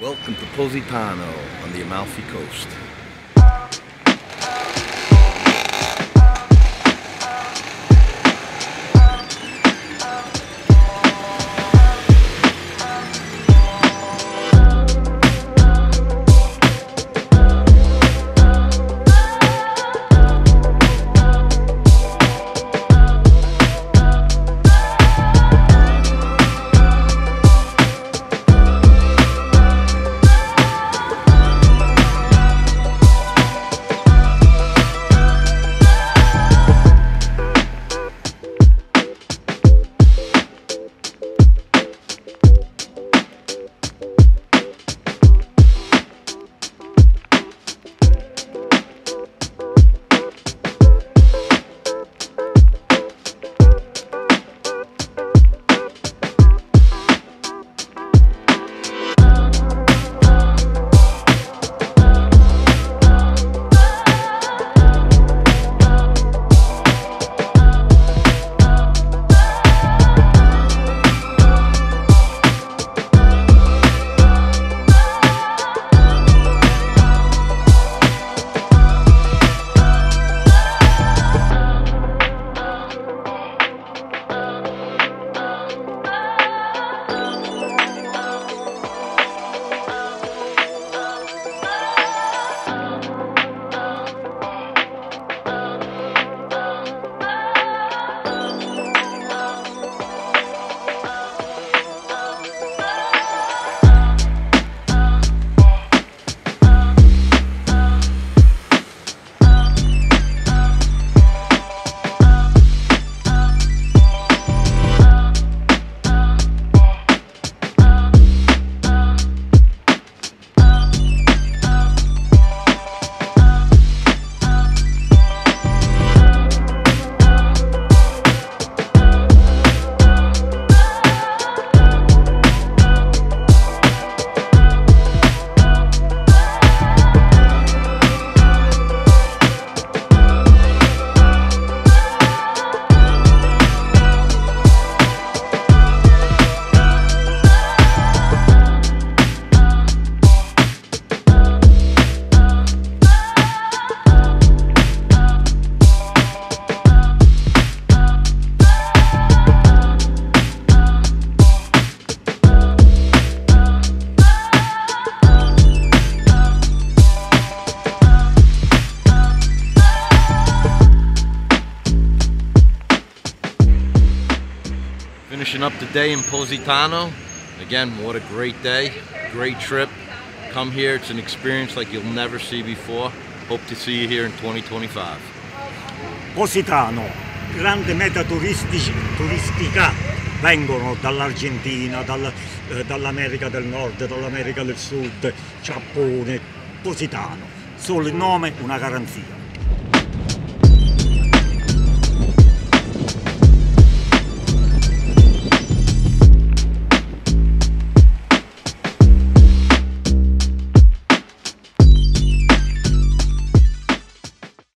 Welcome to Positano on the Amalfi Coast. Finishing up the day in Positano. Again, what a great day, great trip. Come here, it's an experience like you'll never see before. Hope to see you here in 2025. Positano, grande meta turistica, vengono dall'Argentina, dal- eh, dall'America del Nord, dall'America del Sud, Giappone, Positano. Solo il nome, una garanzia.